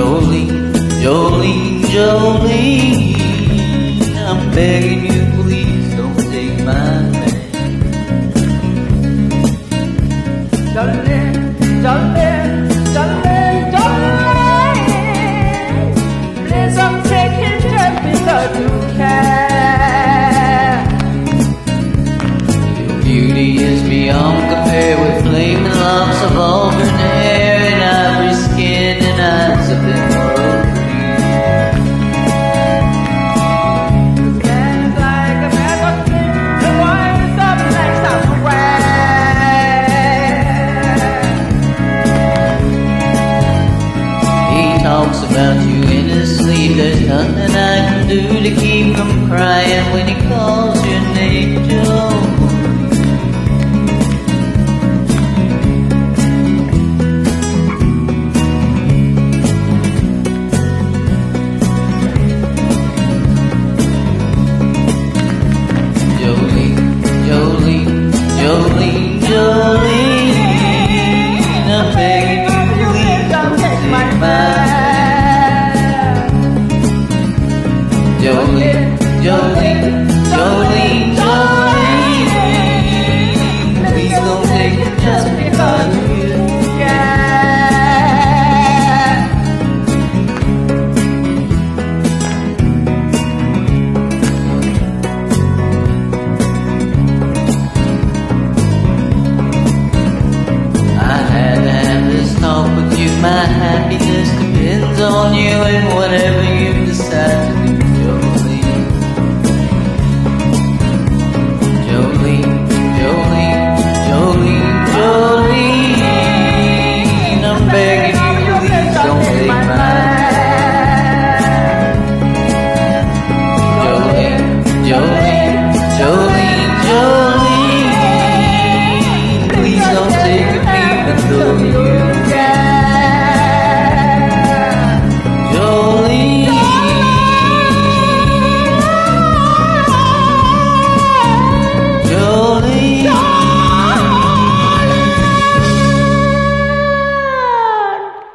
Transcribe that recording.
Jolene, Jolene, Jolene, I'm begging you, please don't take my man. Jolene, Jolene. Nothing I can do to keep from crying when he calls your name, Joe. Jolene, Jolene, Jolene, Jolene, I'm begging you, please don't take my. money. happiness depends on you and whatever you